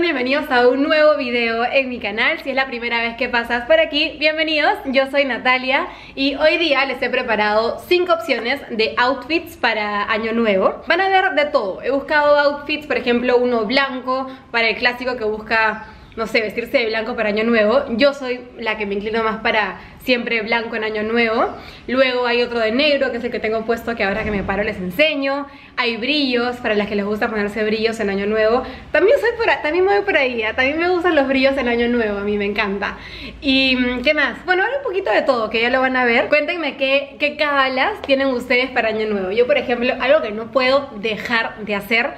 Bienvenidos a un nuevo video en mi canal. Si es la primera vez que pasas por aquí, bienvenidos. Yo soy Natalia y hoy día les he preparado 5 opciones de outfits para año nuevo. Van a ver de todo. He buscado outfits, por ejemplo, uno blanco para el clásico que busca no sé, vestirse de blanco para año nuevo. Yo soy la que me inclino más para siempre blanco en año nuevo. Luego hay otro de negro, que es el que tengo puesto, que ahora que me paro les enseño. Hay brillos, para las que les gusta ponerse brillos en año nuevo. También, soy por, también me voy por ahí, ¿eh? también me gustan los brillos en año nuevo, a mí me encanta. ¿Y mm, qué más? Bueno, ahora un poquito de todo, que ya lo van a ver. Cuéntenme qué, qué cabalas tienen ustedes para año nuevo. Yo, por ejemplo, algo que no puedo dejar de hacer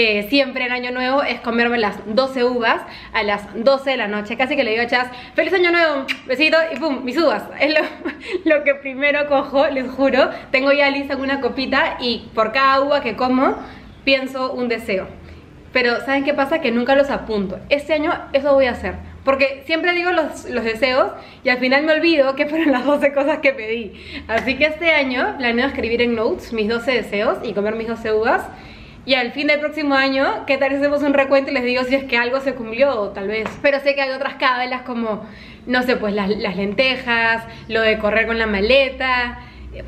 eh, siempre en Año Nuevo es comerme las 12 uvas a las 12 de la noche. Casi que le digo a Chas, feliz Año Nuevo, besito y pum, mis uvas. Es lo, lo que primero cojo, les juro. Tengo ya lista una copita y por cada uva que como pienso un deseo. Pero ¿saben qué pasa? Que nunca los apunto. Este año eso voy a hacer. Porque siempre digo los, los, deseos y al final me olvido que fueron las 12 cosas que pedí. Así que este año planeo escribir en notes mis 12 deseos y comer mis 12 uvas y al fin del próximo año, ¿qué tal hacemos un recuento y les digo si es que algo se cumplió tal vez? Pero sé que hay otras cábalas como, no sé, pues las, las lentejas, lo de correr con la maleta,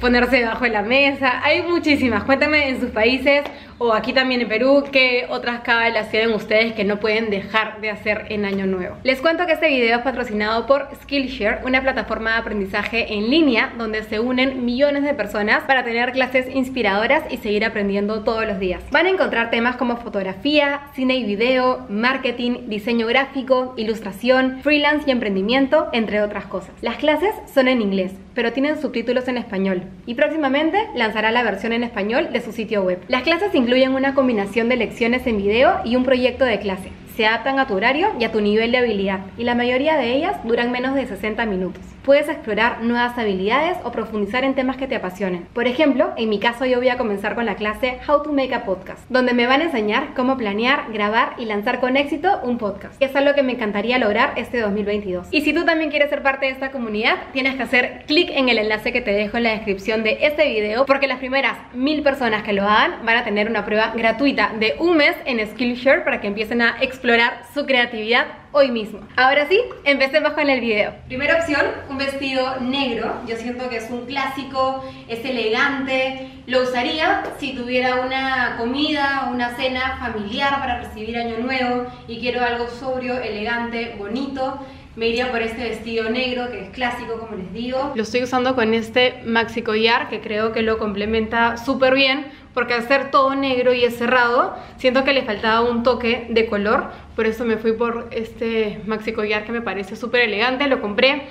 ponerse debajo de la mesa. Hay muchísimas. Cuéntame en sus países o aquí también en Perú qué otras cábalas tienen ustedes que no pueden dejar de hacer en Año Nuevo. Les cuento que este video es patrocinado por Skillshare, una plataforma de aprendizaje en línea donde se unen millones de personas para tener clases inspiradoras y seguir aprendiendo todos los días. Van a encontrar temas como fotografía, cine y video, marketing, diseño gráfico, ilustración, freelance y emprendimiento, entre otras cosas. Las clases son en inglés, pero tienen subtítulos en español y próximamente lanzará la versión en español de su sitio web. Las clases incluyen una combinación de lecciones en video y un proyecto de clase se adaptan a tu horario y a tu nivel de habilidad, y la mayoría de ellas duran menos de 60 minutos. Puedes explorar nuevas habilidades o profundizar en temas que te apasionen. Por ejemplo, en mi caso yo voy a comenzar con la clase How to Make a Podcast, donde me van a enseñar cómo planear, grabar y lanzar con éxito un podcast. Es algo que me encantaría lograr este 2022. Y si tú también quieres ser parte de esta comunidad, tienes que hacer clic en el enlace que te dejo en la descripción de este video, porque las primeras mil personas que lo hagan van a tener una prueba gratuita de un mes en Skillshare para que empiecen a explorar su creatividad hoy mismo. Ahora sí, empecemos con el video. Primera opción, un vestido negro. Yo siento que es un clásico, es elegante. Lo usaría si tuviera una comida o una cena familiar para recibir Año Nuevo y quiero algo sobrio, elegante, bonito me iría por este vestido negro que es clásico como les digo. Lo estoy usando con este maxi collar que creo que lo complementa súper bien porque al ser todo negro y es cerrado siento que le faltaba un toque de color. Por eso me fui por este maxi collar que me parece súper elegante, lo compré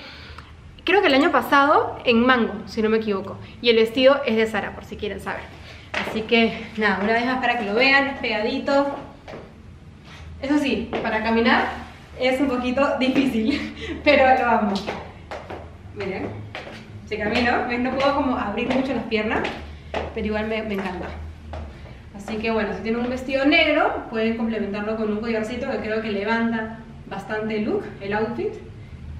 creo que el año pasado en Mango, si no me equivoco. Y el vestido es de Sara por si quieren saber. Así que nada, una vez más para que lo vean, pegadito. Eso sí, para caminar es un poquito difícil, pero lo amo. Miren, si camino, no puedo como abrir mucho las piernas, pero igual me, me encanta. Así que bueno, si tienen un vestido negro, pueden complementarlo con un collarcito que creo que levanta bastante el look, el outfit,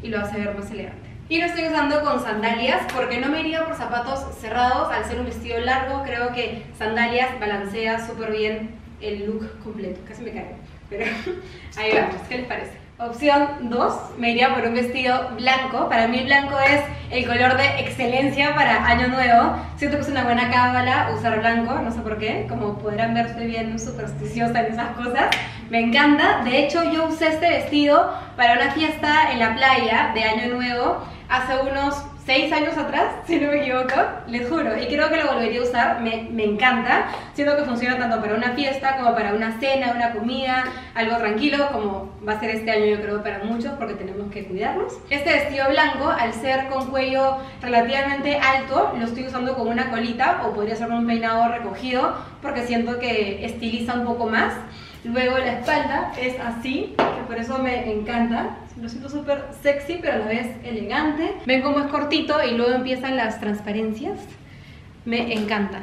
y lo hace ver más elegante. Y lo estoy usando con sandalias porque no me iría por zapatos cerrados al ser un vestido largo. Creo que sandalias balancea súper bien el look completo. Casi me cae. Pero ahí vamos, ¿qué les parece? Opción 2, me iría por un vestido blanco. Para mí blanco es el color de excelencia para Año Nuevo. Siento que es una buena cábala usar blanco, no sé por qué. Como podrán ver, estoy bien supersticiosa en esas cosas. Me encanta. De hecho, yo usé este vestido para una fiesta en la playa de Año Nuevo hace unos seis años atrás, si no me equivoco, les juro, y creo que lo volvería a usar, me, me, encanta, siento que funciona tanto para una fiesta como para una cena, una comida, algo tranquilo, como va a ser este año yo creo para muchos porque tenemos que cuidarnos. Este vestido blanco, al ser con cuello relativamente alto, lo estoy usando con una colita o podría ser un peinado recogido porque siento que estiliza un poco más. Luego la espalda es así, que por eso me encanta. Lo siento súper sexy, pero a la vez elegante. Ven cómo es cortito y luego empiezan las transparencias. Me encanta.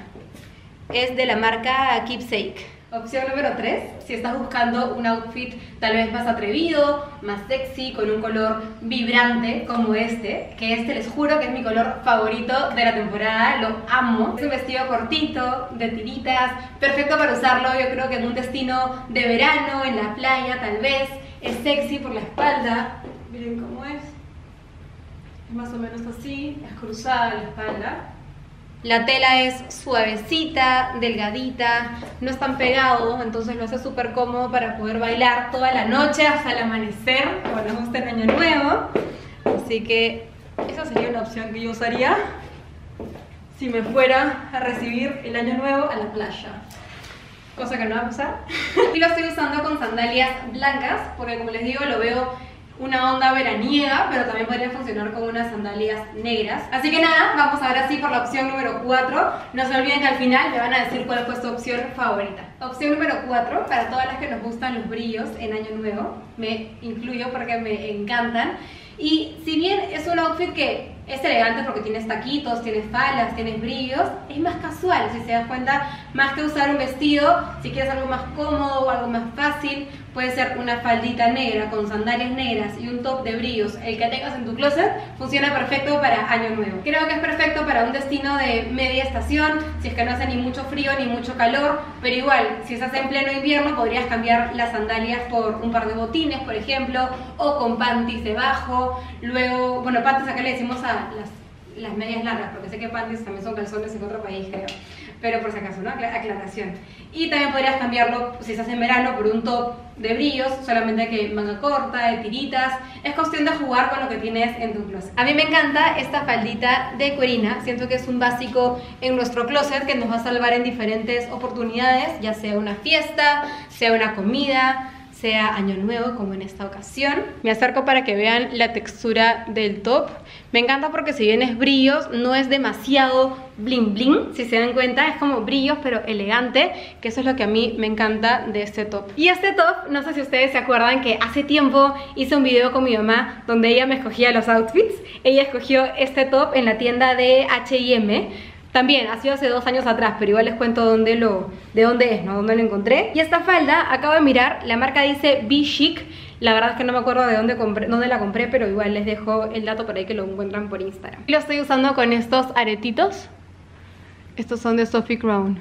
Es de la marca Keepsake. Opción número 3, si estás buscando un outfit tal vez más atrevido, más sexy, con un color vibrante como este, que este les juro que es mi color favorito de la temporada, lo amo. Es un vestido cortito, de tiritas, perfecto para usarlo yo creo que en un destino de verano, en la playa tal vez, es sexy por la espalda, miren cómo es, es más o menos así, es cruzada la espalda la tela es suavecita, delgadita, no es tan pegado, entonces lo hace súper cómodo para poder bailar toda la noche hasta el amanecer, como nos gusta el año nuevo. Así que esa sería una opción que yo usaría si me fuera a recibir el año nuevo a la playa. Cosa que no va a pasar. y lo estoy usando con sandalias blancas, porque como les digo, lo veo una onda veraniega, pero también podría funcionar con unas sandalias negras. Así que nada, vamos a ver así por la opción número 4. No se olviden que al final me van a decir cuál fue su opción favorita. Opción número 4, para todas las que nos gustan los brillos en Año Nuevo, me incluyo porque me encantan. Y si bien es un outfit que es elegante porque tienes taquitos, tienes falas, tienes brillos, es más casual, si se das cuenta, más que usar un vestido, si quieres algo más cómodo o algo más fácil, puede ser una faldita negra con sandalias negras y un top de brillos, el que tengas en tu closet, funciona perfecto para año nuevo. Creo que es perfecto para un destino de media estación, si es que no hace ni mucho frío ni mucho calor, pero igual, si estás en pleno invierno, podrías cambiar las sandalias por un par de botines, por ejemplo, o con panties debajo, luego, bueno, panties acá le decimos a las, medias largas, porque sé que panties también son calzones en otro país, creo. Pero por si acaso, ¿no? Aclaración. Y también podrías cambiarlo, si estás en verano, por un top de brillos, solamente que manga corta, de tiritas. Es cuestión de jugar con lo que tienes en tu closet. A mí me encanta esta faldita de cuerina. Siento que es un básico en nuestro closet que nos va a salvar en diferentes oportunidades, ya sea una fiesta, sea una comida, sea año nuevo como en esta ocasión. Me acerco para que vean la textura del top. Me encanta porque si bien es brillos, no es demasiado bling bling, si se dan cuenta, es como brillos pero elegante, que eso es lo que a mí me encanta de este top. Y este top, no sé si ustedes se acuerdan que hace tiempo hice un video con mi mamá donde ella me escogía los outfits. Ella escogió este top en la tienda de H&M también, ha sido hace dos años atrás, pero igual les cuento dónde lo, de dónde es, ¿no? Dónde lo encontré. Y esta falda, acabo de mirar, la marca dice B-Chic. La verdad es que no me acuerdo de dónde, compré, la compré, pero igual les dejo el dato por ahí que lo encuentran por Instagram. Y lo estoy usando con estos aretitos. Estos son de Sophie Crown.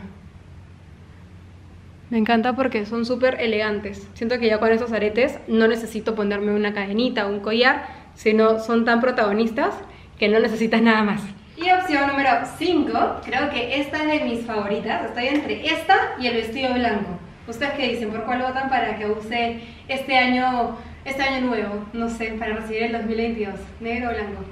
Me encanta porque son súper elegantes. Siento que ya con estos aretes no necesito ponerme una cadenita o un collar, sino son tan protagonistas que no necesitas nada más. Y opción número 5, creo que esta es de mis favoritas, estoy entre esta y el vestido blanco. ¿Ustedes qué dicen? ¿Por cuál votan para que use este año, este año nuevo? No sé, para recibir el 2022, negro o blanco.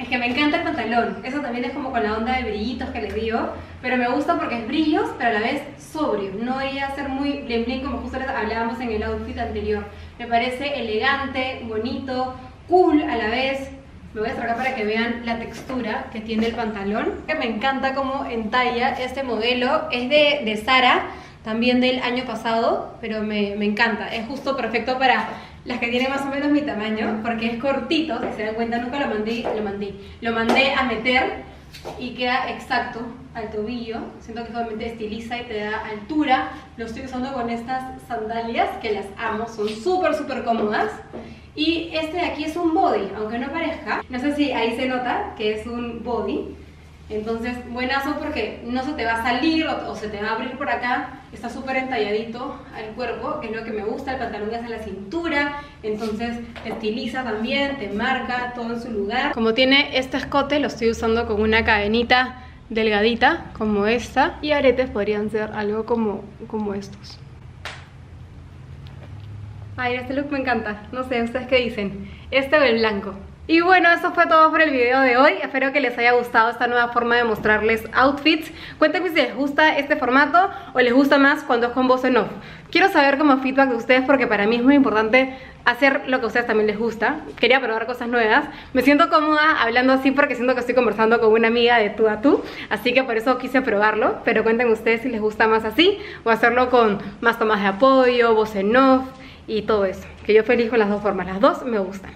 Es que me encanta el pantalón, eso también es como con la onda de brillitos que les digo, pero me gusta porque es brillos, pero a la vez sobrio, no iba a ser muy bling bling como justo hablábamos en el outfit anterior. Me parece elegante, bonito, cool a la vez, me voy a acercar para que vean la textura que tiene el pantalón. Que me encanta como entalla este modelo. Es de, de Sara, también del año pasado, pero me, me, encanta. Es justo perfecto para las que tienen más o menos mi tamaño, porque es cortito, si se dan cuenta, nunca lo mandé, lo mandé, lo mandé a meter y queda exacto al tobillo. Siento que solamente estiliza y te da altura. Lo estoy usando con estas sandalias que las amo, son súper, súper cómodas. Y este de aquí es un body, aunque no parezca. No sé si ahí se nota que es un body. Entonces, buenazo porque no se te va a salir o, se te va a abrir por acá. Está súper entalladito al cuerpo, que es lo que me gusta. El pantalón ya a la cintura, entonces te estiliza también, te marca todo en su lugar. Como tiene este escote, lo estoy usando con una cadenita delgadita, como esta. Y aretes podrían ser algo como, como estos. Ay, este look me encanta. No sé, ¿ustedes qué dicen? Este o el blanco. Y bueno, eso fue todo por el video de hoy. Espero que les haya gustado esta nueva forma de mostrarles outfits. Cuéntenme si les gusta este formato o les gusta más cuando es con voz en off. Quiero saber como feedback de ustedes porque para mí es muy importante hacer lo que a ustedes también les gusta. Quería probar cosas nuevas. Me siento cómoda hablando así porque siento que estoy conversando con una amiga de tú a tú. Así que por eso quise probarlo. Pero cuéntenme ustedes si les gusta más así o hacerlo con más tomas de apoyo, voz en off y todo eso. Que yo feliz con las dos formas, las dos me gustan.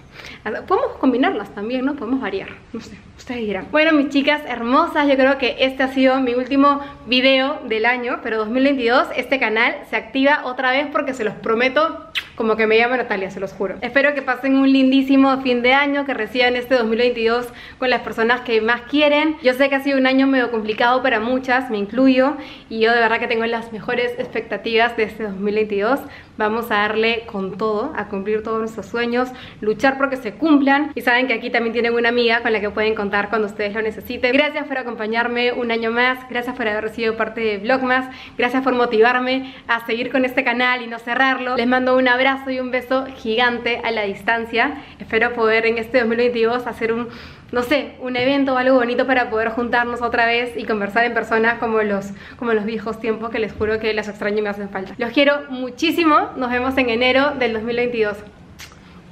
Podemos combinarlas también, ¿no? Podemos variar, no sé, ustedes dirán. Bueno, mis chicas hermosas, yo creo que este ha sido mi último video del año, pero 2022 este canal se activa otra vez porque se los prometo como que me llama Natalia, se los juro. Espero que pasen un lindísimo fin de año, que reciban este 2022 con las personas que más quieren. Yo sé que ha sido un año medio complicado para muchas, me incluyo, y yo de verdad que tengo las mejores expectativas de este 2022. Vamos a darle con todo, a cumplir todos nuestros sueños, luchar porque se cumplan. Y saben que aquí también tienen una amiga con la que pueden contar cuando ustedes lo necesiten. Gracias por acompañarme un año más, gracias por haber recibido parte de Vlogmas, gracias por motivarme a seguir con este canal y no cerrarlo. Les mando un abrazo abrazo y un beso gigante a la distancia. Espero poder en este 2022 hacer un, no sé, un evento o algo bonito para poder juntarnos otra vez y conversar en persona como los, como los viejos tiempos que les juro que las extraño y me hacen falta. Los quiero muchísimo. Nos vemos en enero del 2022.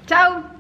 ¡Chao!